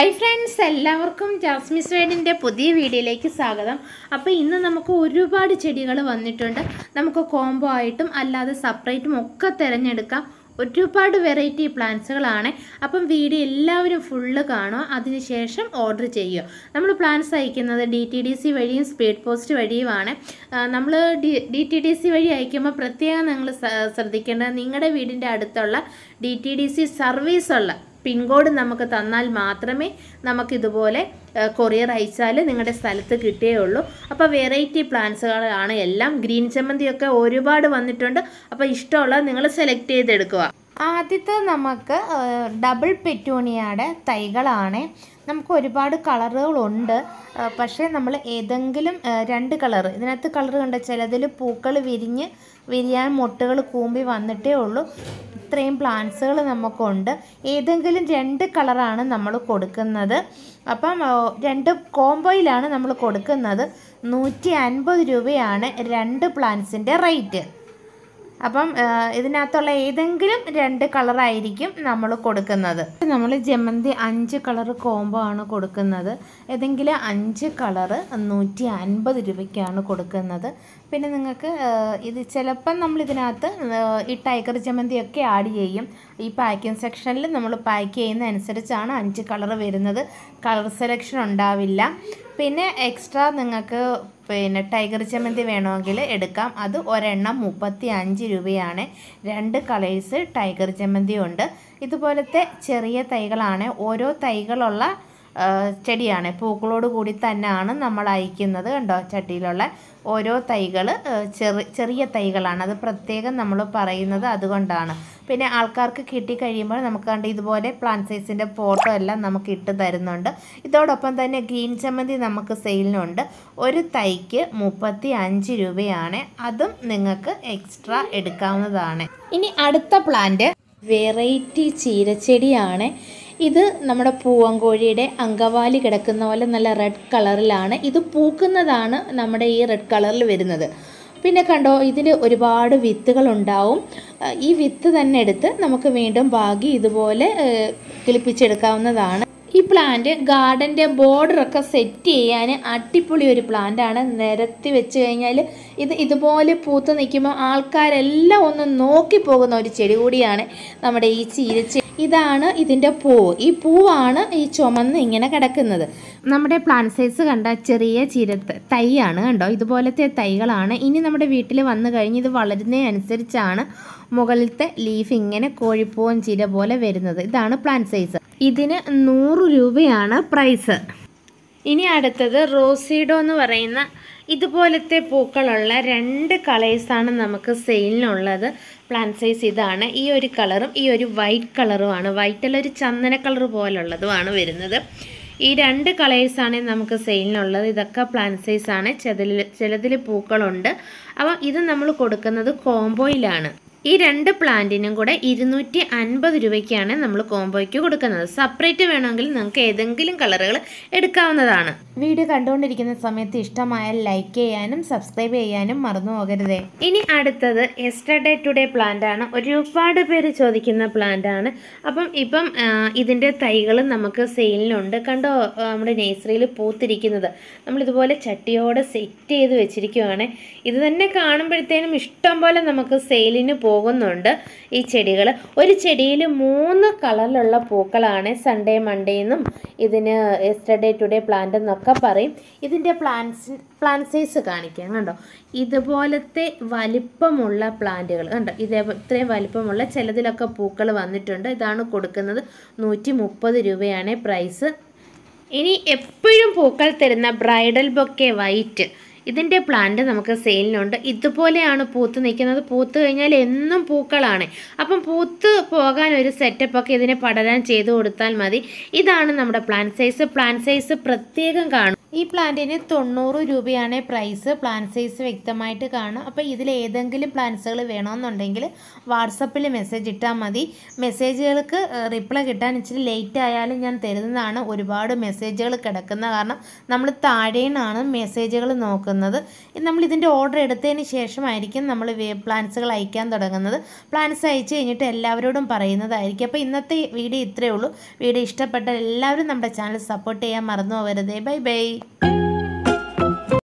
Hi friends എല്ലാവർക്കും ജാസ്മിസ് വേഡിന്റെ പുതിയ വീഡിയോയിലേക്ക് സ്വാഗതം. അപ്പോൾ ഇന്ന് നമുക്ക് ഒരുപാട് ചെടികൾ വന്നിട്ടുണ്ട്. നമുക്ക് കോംബോ ആയിട്ടും അല്ലാതെ സെപ്പറേറ്റും ഒക്കെ തിരഞ്ഞെടുക്കാം. ഒരുപാട് വെറൈറ്റി പ്ലാന്റ്സുകളാണ് അപ്പം വീഡിയോ എല്ലാവരും ഫുള്ള് കാണുക. അതിനുശേഷം ഓർഡർ ചെയ്യുക. നമ്മൾ പ്ലാന്റ്സ് അയക്കുന്നത് ഡി ടി ഡി സി വഴിയും സ്പീഡ് പോസ്റ്റ് വഴിയുമാണ്. നമ്മൾ ഡി ടി ഡി സി വഴി അയക്കുമ്പോൾ പ്രത്യേകം നിങ്ങൾ ശ്രദ്ധിക്കേണ്ടത് നിങ്ങളുടെ വീടിന്റെ അടുത്തുള്ള ഡി ടി ഡി സി സർവീസുള്ള പിൻകോഡ് നമുക്ക് തന്നാൽ മാത്രമേ നമുക്കിതുപോലെ കൊറിയർ അയച്ചാൽ നിങ്ങളുടെ സ്ഥലത്ത് കിട്ടുകയുള്ളൂ അപ്പോൾ വെറൈറ്റി പ്ലാന്റ്സുകളാണ് എല്ലാം. ഗ്രീൻ ചമ്മന്തിയൊക്കെ ഒരുപാട് വന്നിട്ടുണ്ട്. അപ്പോൾ ഇഷ്ടമുള്ളത് നിങ്ങൾ സെലക്ട് ചെയ്തെടുക്കുക. ആദ്യത്തെ നമുക്ക് ഡബിൾ പെറ്റൂണിയയുടെ തൈകളാണ്. നമുക്ക് ഒരുപാട് കളറുകളുണ്ട്. പക്ഷേ നമ്മൾ ഏതെങ്കിലും രണ്ട് കളർ. ഇതിനകത്ത് കളർ കണ്ട ചിലതിൽ പൂക്കൾ വിരിഞ്ഞ് വിരിയാൻ മുട്ടുകൾ കൂമ്പി വന്നിട്ടേ ഉള്ളൂ. ഇത്രയും പ്ലാന്റ്സുകൾ നമുക്കുണ്ട്. ഏതെങ്കിലും രണ്ട് കളറാണ് നമ്മൾ കൊടുക്കുന്നത്. അപ്പം രണ്ട് കോംബോയിലാണ് നമ്മൾ കൊടുക്കുന്നത്. നൂറ്റി അൻപത് രൂപയാണ് രണ്ട് പ്ലാന്റ്സിന്റെ റേറ്റ് അപ്പം ഇതിനകത്തുള്ള ഏതെങ്കിലും രണ്ട് കളറായിരിക്കും നമ്മൾ കൊടുക്കുന്നത്. നമ്മൾ ജമന്തി അഞ്ച് കളർ കോംബോ ആണ് കൊടുക്കുന്നത്. ഏതെങ്കിലും അഞ്ച് കളറ് നൂറ്റി അൻപത് രൂപയ്ക്കാണ് കൊടുക്കുന്നത്. പിന്നെ നിങ്ങൾക്ക് ഇത് ചിലപ്പം നമ്മൾ ഇതിനകത്ത് ഈ ടൈഗർ ജമന്തിയൊക്കെ ആഡ് ചെയ്യും. ഈ പാക്കിംഗ് സെക്ഷനിൽ നമ്മൾ പാക്ക് ചെയ്യുന്ന അനുസരിച്ചാണ് അഞ്ച് കളർ വരുന്നത്. കളർ സെലക്ഷൻ ഉണ്ടാവില്ല. പിന്നെ എക്സ്ട്രാ നിങ്ങൾക്ക് പിന്നെ ടൈഗർ ചമ്മന്തി വേണമെങ്കിൽ എടുക്കാം. അത് ഒരെണ്ണം മുപ്പത്തി അഞ്ച് രൂപയാണ്. രണ്ട് കളേഴ്സ് ടൈഗർ ചമ്മന്തി ഉണ്ട്. ഇതുപോലത്തെ ചെറിയ തൈകളാണ്. ഓരോ തൈകളുള്ള ചെടിയാണ്. പൂക്കളോട് കൂടി തന്നെയാണ് നമ്മൾ അയക്കുന്നത് കണ്ടോ? ചട്ടിയിലുള്ള ഓരോ തൈകൾ ചെറിയ ചെറിയ തൈകളാണ്. അത് പ്രത്യേകം നമ്മൾ പറയുന്നത് അതുകൊണ്ടാണ്. പിന്നെ ആൾക്കാർക്ക് കിട്ടിക്കഴിയുമ്പോൾ നമുക്ക് കണ്ട് ഇതുപോലെ പ്ലാന്റ് സൈസിന്റെ ഫോട്ടോ എല്ലാം നമുക്ക് ഇട്ട് തരുന്നുണ്ട്. ഇതോടൊപ്പം തന്നെ ഗ്രീൻ ചമ്മന്തി നമുക്ക് സെയിലിനുണ്ട്. ഒരു തൈക്ക് മുപ്പത്തി അഞ്ച് രൂപയാണ്. അതും നിങ്ങൾക്ക് എക്സ്ട്രാ എടുക്കാവുന്നതാണ്. ഇനി അടുത്ത പ്ലാന്റ് വെറൈറ്റി ചീരച്ചെടിയാണ്. ഇത് നമ്മുടെ പൂവങ്കോഴിയുടെ അങ്കവാലി കിടക്കുന്ന പോലെ നല്ല റെഡ് കളറിലാണ് ഇത് പൂക്കുന്നതാണ് നമ്മുടെ ഈ റെഡ് കളറിൽ വരുന്നത്. പിന്നെ കണ്ടോ ഇതിൽ ഒരുപാട് വിത്തുകളുണ്ടാവും ഈ വിത്ത് തന്നെ എടുത്ത് നമുക്ക് വീണ്ടും ബാഗി ഇതുപോലെ കിളിപ്പിച്ചെടുക്കാവുന്നതാണ്. ഈ പ്ലാന്റ് ഗാർഡന്റെ ബോർഡറൊക്കെ സെറ്റ് ചെയ്യാൻ അടിപൊളി ഒരു പ്ലാന്റാണ് നിരത്തി വെച്ച് കഴിഞ്ഞാൽ ഇത് ഇതുപോലെ പൂത്ത് നിൽക്കുമ്പോൾ ആൾക്കാരെല്ലാം ഒന്ന് നോക്കി പോകുന്ന ഒരു ചെടി കൂടിയാണ് നമ്മുടെ ഈ ചീരച്ചെടി. ഇതാണ് ഇതിന്റെ പൂവ് ഈ പൂവാണ് ഈ ചുമന്ന് ഇങ്ങനെ കിടക്കുന്നത്. നമ്മുടെ പ്ലാന്റ് സൈസ് കണ്ട ചെറിയ ചിര തൈയാണ് കണ്ടോ? ഇതുപോലത്തെ തൈകളാണ്. ഇനി നമ്മുടെ വീട്ടിൽ വന്നു കഴിഞ്ഞ് ഇത് വളരുന്നതനുസരിച്ചാണ് മുകളിലത്തെ ലീഫ് ഇങ്ങനെ കോഴിപ്പൂവൻ ചിര പോലെ വരുന്നത്. ഇതാണ് പ്ലാന്റ് സൈസ് ഇതിന് നൂറ് രൂപയാണ് പ്രൈസ് ഇനി അടുത്തത് റോസീഡോ എന്ന് പറയുന്ന ഇതുപോലത്തെ പൂക്കളുള്ള രണ്ട് കളേഴ്സാണ് നമുക്ക് സെയിലിനുള്ളത് പ്ലാന്റ് സൈസ് ഇതാണ്. ഈ ഒരു കളറും ഈ ഒരു വൈറ്റ് കളറുമാണ് വൈറ്റിൽ ഒരു ചന്ദന കളർ പോലുള്ളതുമാണ് വരുന്നത്. ഈ രണ്ട് കളേഴ്സാണ് നമുക്ക് സെയിലിനുള്ളത് ഇതൊക്കെ പ്ലാന്റ് സൈസാണ് ചിലതിൽ ചിലതിൽ പൂക്കളുണ്ട്. അപ്പോൾ ഇത് നമ്മൾ കൊടുക്കുന്നത് കോംബോയിലാണ് ഈ രണ്ട് പ്ലാന്റിനും കൂടെ ഇരുന്നൂറ്റി അൻപത് രൂപയ്ക്കാണ് നമ്മൾ കോംബോയ്ക്ക് കൊടുക്കുന്നത്. സെപ്പറേറ്റ് വേണമെങ്കിൽ നിങ്ങൾക്ക് ഏതെങ്കിലും കളറുകൾ എടുക്കാവുന്നതാണ്. വീഡിയോ കണ്ടുകൊണ്ടിരിക്കുന്ന സമയത്ത് ഇഷ്ടമായാൽ ലൈക്ക് ചെയ്യാനും സബ്സ്ക്രൈബ് ചെയ്യാനും മറന്നു പോകരുതേ. ഇനി അടുത്തത് എസ്റ്റർഡേ ടുഡേ പ്ലാന്റ് ആണ്. ഒരുപാട് പേര് ചോദിക്കുന്ന പ്ലാന്റ് ആണ്. അപ്പം ഇപ്പം ഇതിന്റെ തൈകൾ നമുക്ക് സെയിലിനുണ്ട് കണ്ടോ നമ്മുടെ നേഴ്സറിയിൽ പൂത്തിരിക്കുന്നത്. നമ്മളിതുപോലെ ചട്ടിയോടെ സെറ്റ് ചെയ്ത് വെച്ചിരിക്കുവാണ്. ഇത് തന്നെ കാണുമ്പോഴത്തേനും ഇഷ്ടം പോലെ നമുക്ക് സെയിലിന് പോകുന്നുണ്ട്. ഈ ചെടികൾ ഒരു ചെടിയിൽ മൂന്ന് കളറിലുള്ള പൂക്കളാണ് സൺഡേ മൺഡേ എന്നും ഇതിന് എസ്റ്റർഡേ ടുഡേ പ്ലാന്റ് എന്നൊക്കെ പറയും. ഇതിന്റെ പ്ലാന്റ്സ് പ്ലാന്റ് സൈസ് കാണിക്കാം കണ്ടോ? ഇതുപോലത്തെ വലിപ്പമുള്ള പ്ലാന്റുകൾ കണ്ടോ? ഇതേ ഇത്രയും വലിപ്പമുള്ള ചിലതിലൊക്കെ പൂക്കൾ വന്നിട്ടുണ്ട്. ഇതാണ് കൊടുക്കുന്നത്. നൂറ്റി മുപ്പത് രൂപയാണ് പ്രൈസ് ഇനി എപ്പോഴും പൂക്കൾ തരുന്ന ബ്രൈഡൽ ബൊക്കെ വൈറ്റ് ഇതിന്റെ പ്ലാന്റ് നമുക്ക് സെയിലിനുണ്ട് ഇതുപോലെയാണ് പൂത്ത് നിൽക്കുന്നത്. പൂത്ത് കഴിഞ്ഞാൽ എന്നും പൂക്കളാണ്. അപ്പം പൂത്ത് പോകാൻ ഒരു സെറ്റപ്പൊക്കെ ഇതിനെ പടരാൻ ചെയ്തു കൊടുത്താൽ മതി. ഇതാണ് നമ്മുടെ പ്ലാന്റ് സൈസ് പ്ലാന്റ് സൈസ് പ്രത്യേകം കാണും. ഈ പ്ലാന്റിന് തൊണ്ണൂറ് രൂപയാണ് പ്രൈസ് പ്ലാൻ സൈസ് വ്യക്തമായിട്ട് കാണും. അപ്പോൾ ഇതിൽ ഏതെങ്കിലും പ്ലാന്റ്സുകൾ വേണമെന്നുണ്ടെങ്കിൽ വാട്സപ്പിൽ മെസ്സേജ് ഇട്ടാൽ മതി. മെസ്സേജുകൾക്ക് റിപ്ലൈ കിട്ടാൻ ഇച്ചിരി ലേറ്റ് ആയാലും ഞാൻ തരുന്നതാണ്. ഒരുപാട് മെസ്സേജുകൾ കിടക്കുന്ന കാരണം നമ്മൾ താഴെ മെസ്സേജുകൾ നോക്കുന്നത്. നമ്മൾ ഇതിന്റെ ഓർഡർ എടുത്തതിന് ശേഷമായിരിക്കും നമ്മൾ പ്ലാന്റ്സുകൾ അയക്കാൻ തുടങ്ങുന്നത്. പ്ലാന്റ്സ് അയച്ചു കഴിഞ്ഞിട്ട് എല്ലാവരോടും പറയുന്നതായിരിക്കും. അപ്പോൾ ഇന്നത്തെ വീഡിയോ ഇത്രയേ ഉള്ളൂ. വീഡിയോ ഇഷ്ടപ്പെട്ട എല്ലാവരും നമ്മുടെ ചാനൽ സപ്പോർട്ട് ചെയ്യാൻ മറന്നു പോകരുതേ. Bye bye Bye.